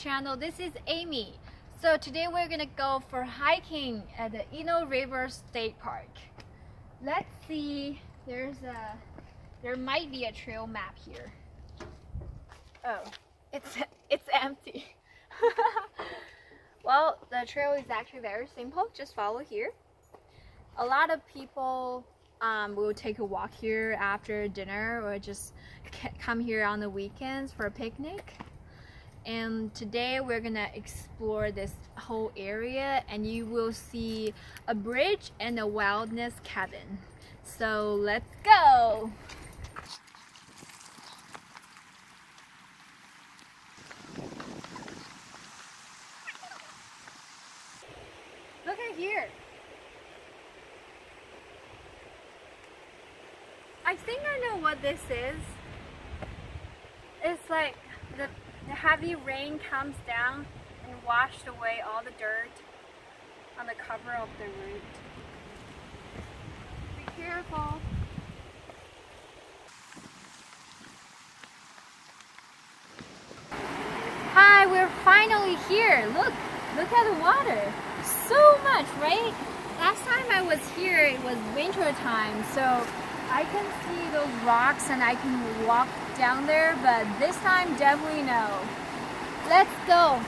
channel. This is Amy. So today we're gonna go for hiking at the Eno River State Park. Let's see, there's a, there might be a trail map here. Oh, it's, it's empty. well, the trail is actually very simple. Just follow here. A lot of people um, will take a walk here after dinner or just come here on the weekends for a picnic and today we're gonna explore this whole area and you will see a bridge and a wilderness cabin. So let's go! Look at here. I think I know what this is. It's like the the heavy rain comes down and washed away all the dirt on the cover of the root. Be careful. Hi, we're finally here. Look, look at the water. So much, right? Last time I was here, it was winter time, so I can see those rocks and I can walk down there, but this time definitely no. Let's go.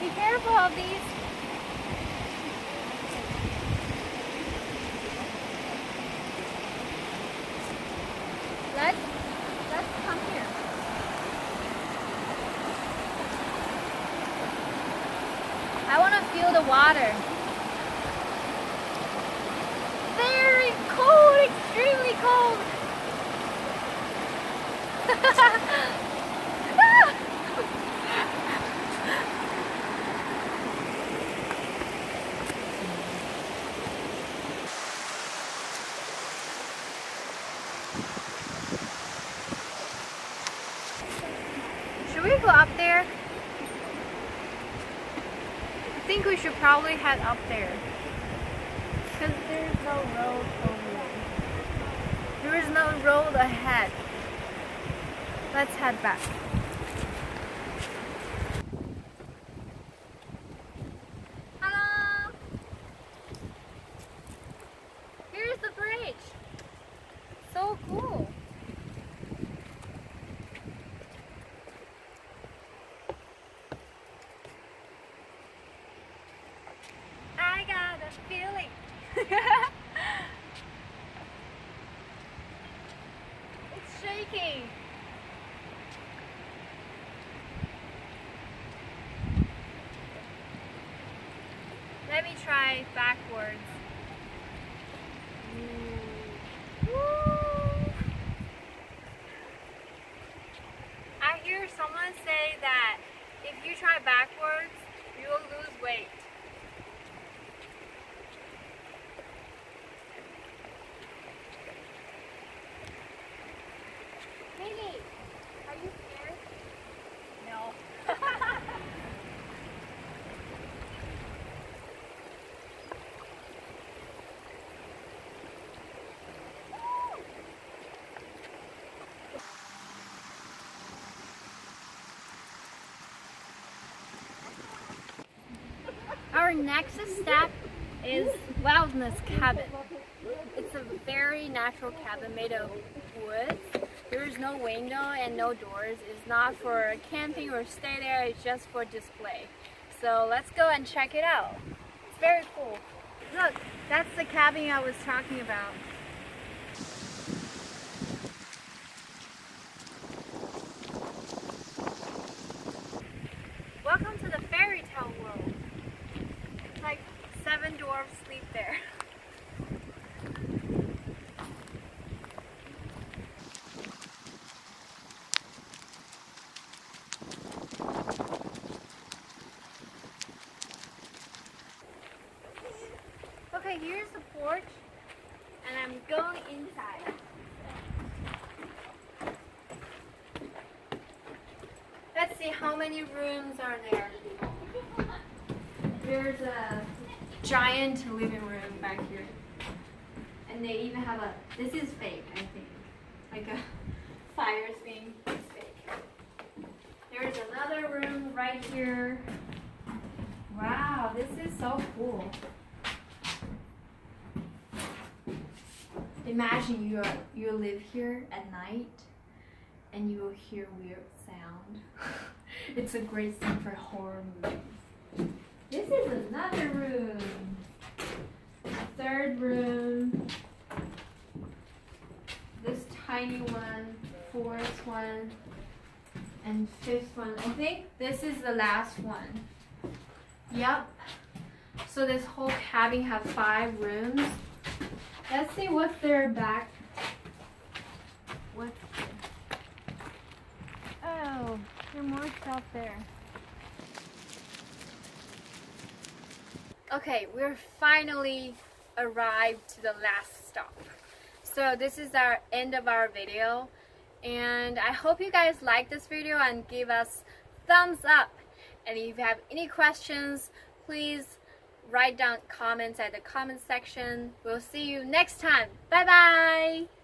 Be careful of these. Let's, let's come here. I want to feel the water. Go up there? I think we should probably head up there. Because there's no road. There is no road ahead. Let's head back. Hello! Here's the bridge. So cool. I got a feeling. Shaking. Let me try backwards. I hear someone say that if you try backwards, you will lose weight. Katie, are you scared? No. Our next step is wilderness cabin. It's a very natural cabin made of wood. There is no window and no doors. It's not for camping or stay there, it's just for display. So let's go and check it out. It's very cool. Look, that's the cabin I was talking about. Welcome to the fairy tale world. It's like seven dwarfs sleep there. Okay, here's the porch, and I'm going inside. Let's see how many rooms are there. There's a giant living room back here. And they even have a, this is fake, I think. like a fire being fake. There's another room right here. Wow, this is so cool. Imagine you are, you live here at night and you will hear weird sound. it's a great scene for horror movies. This is another room. Third room. This tiny one, fourth one, and fifth one. I think this is the last one. Yep. So this whole cabin has five rooms. Let's see what's there back. What's Oh, there's more stuff there. Okay, we're finally arrived to the last stop. So this is our end of our video and I hope you guys like this video and give us thumbs up and if you have any questions please write down comments at the comment section. We'll see you next time. Bye bye